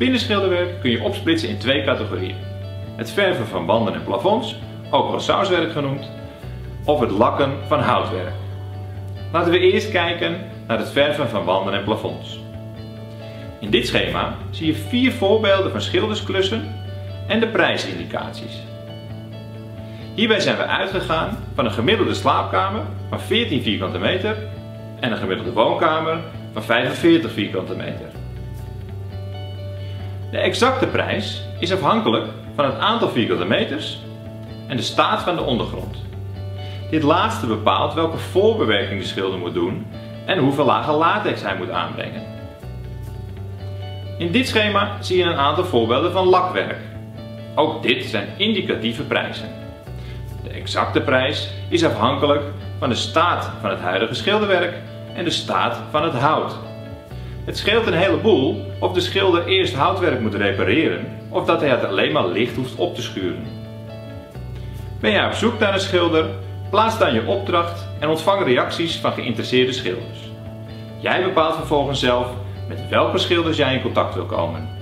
Binnenschilderwerk kun je opsplitsen in twee categorieën. Het verven van wanden en plafonds, ook wel sauswerk genoemd, of het lakken van houtwerk. Laten we eerst kijken naar het verven van wanden en plafonds. In dit schema zie je vier voorbeelden van schildersklussen en de prijsindicaties. Hierbij zijn we uitgegaan van een gemiddelde slaapkamer van 14 vierkante meter en een gemiddelde woonkamer van 45 vierkante meter. De exacte prijs is afhankelijk van het aantal vierkante meters en de staat van de ondergrond. Dit laatste bepaalt welke voorbewerking de schilder moet doen en hoeveel lagen latex hij moet aanbrengen. In dit schema zie je een aantal voorbeelden van lakwerk. Ook dit zijn indicatieve prijzen. De exacte prijs is afhankelijk van de staat van het huidige schilderwerk en de staat van het hout. Het scheelt een heleboel of de schilder eerst houtwerk moet repareren of dat hij het alleen maar licht hoeft op te schuren. Ben jij op zoek naar een schilder? Plaats dan je opdracht en ontvang reacties van geïnteresseerde schilders. Jij bepaalt vervolgens zelf met welke schilders jij in contact wil komen.